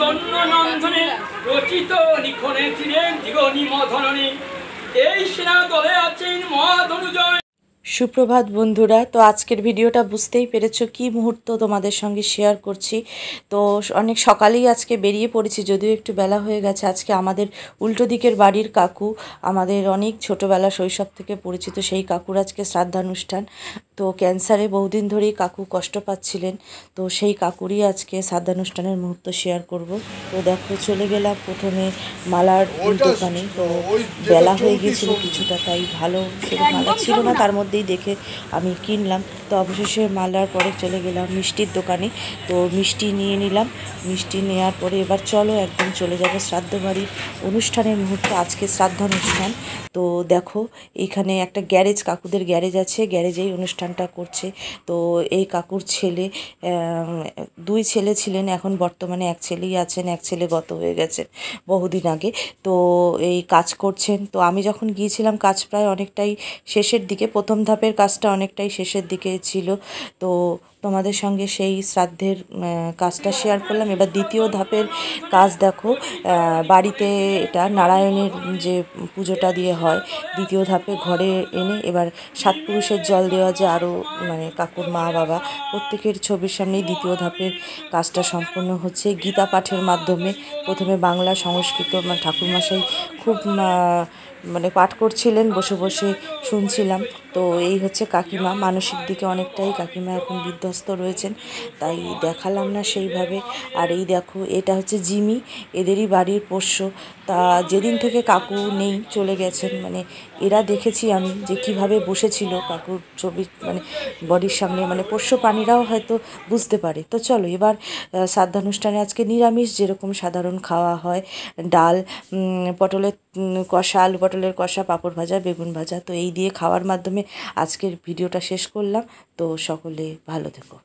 দন্য নন্দনে রচিত লিখনে ছিলেন জীবনী মধনে এই সেনা দলে আছেন মহাধনুজয়। সুপ্রভাত বন্ধুরা তো আজকের ভিডিওটা বুঝতেই পেরেছ কি মুহূর্ত তোমাদের সঙ্গে শেয়ার করছি। তো অনেক সকালেই আজকে বেরিয়ে পড়েছি যদিও একটু বেলা হয়ে গেছে। আজকে আমাদের উল্টো দিকের বাড়ির কাকু আমাদের অনেক ছোটোবেলা শৈশব থেকে পরিচিত সেই কাকুর আজকে শ্রাদ্ধানুষ্ঠান। তো ক্যান্সারে বহুদিন ধরেই কাকু কষ্ট পাচ্ছিলেন তো সেই কাকুরই আজকে শ্রাদ্ধানুষ্ঠানের মুহূর্ত শেয়ার করব। তো দেখো চলে গেলাম প্রথমে মালার দোকানে। তো বেলা হয়ে গিয়েছিল কিছুটা তাই ভালো সেরকম মালা ছিল না তার মধ্যেই দেখে আমি কিনলাম। তো অবশেষে মালার পরে চলে গেলাম মিষ্টির দোকানে। তো মিষ্টি নিয়ে নিলাম। মিষ্টি নেওয়ার পরে এবার চলো একদম চলে যাব শ্রাদ্ধ বাড়ির অনুষ্ঠানের মুহূর্তে, আজকে শ্রাদ্ধানুষ্ঠান। তো দেখো, এখানে একটা গ্যারেজ, কাকুদের গ্যারেজ আছে। গ্যারেজেই অনুষ্ঠানটা করছে। তো এই কাকুর ছেলে দুই ছেলে ছিলেন, এখন বর্তমানে এক ছেলেই আছেন, এক ছেলে গত হয়ে গেছেন বহুদিন আগে। তো এই কাজ করছেন। তো আমি যখন গিয়েছিলাম কাজ প্রায় অনেকটাই শেষের দিকে, প্রথম ধাপের কাজটা অনেকটাই শেষের দিকে ছিল। তো তোমাদের সঙ্গে সেই শ্রাদ্ধের কাজটা শেয়ার করলাম। এবার দ্বিতীয় ধাপের কাজ দেখো বাড়িতে এটা নারায়ণের যে পুজোটা দিয়ে হয়, দ্বিতীয় ধাপে ঘরে এনে এবার সাত পুরুষের জল দেওয়া যে আরও মানে কাকুর মা, বাবা, প্রত্যেকের ছবির সামনেই দ্বিতীয় ধাপের কাজটা সম্পূর্ণ হচ্ছে। গীতা পাঠের মাধ্যমে প্রথমে বাংলা সংস্কৃত মানে ঠাকুরমশাই খুব মানে পাঠ করছিলেন, বসে বসে শুনছিলাম। তো এই হচ্ছে কাকিমা, মানসিক দিকে অনেকটাই কাকিমা এখন বিধ্বস্ত রয়েছেন। তাই দেখালাম না সেইভাবে। আর এই দেখো, এটা হচ্ছে জিমি। এদেরই বাড়ির পোষ্য। তা যেদিন থেকে কাকু নেই, চলে গেছেন মানে এরা দেখেছি আমি যে কীভাবে বসেছিল কাকুর ছবি মানে বডির সামনে। মানে পোষ্য প্রাণীরাও হয়তো বুঝতে পারে। তো চলো, এবার শ্রাদ্ধানুষ্ঠানে আজকে নিরামিষ যেরকম সাধারণ খাওয়া হয়, ডাল পটলের কষা, আলু পটলের কষা, পাঁপড় ভাজা, বেগুন ভাজা। তো এই দিয়ে খাওয়ার মাধ্যমে আজকের ভিডিওটা শেষ করলাম। তো সকলে ভালো থেকো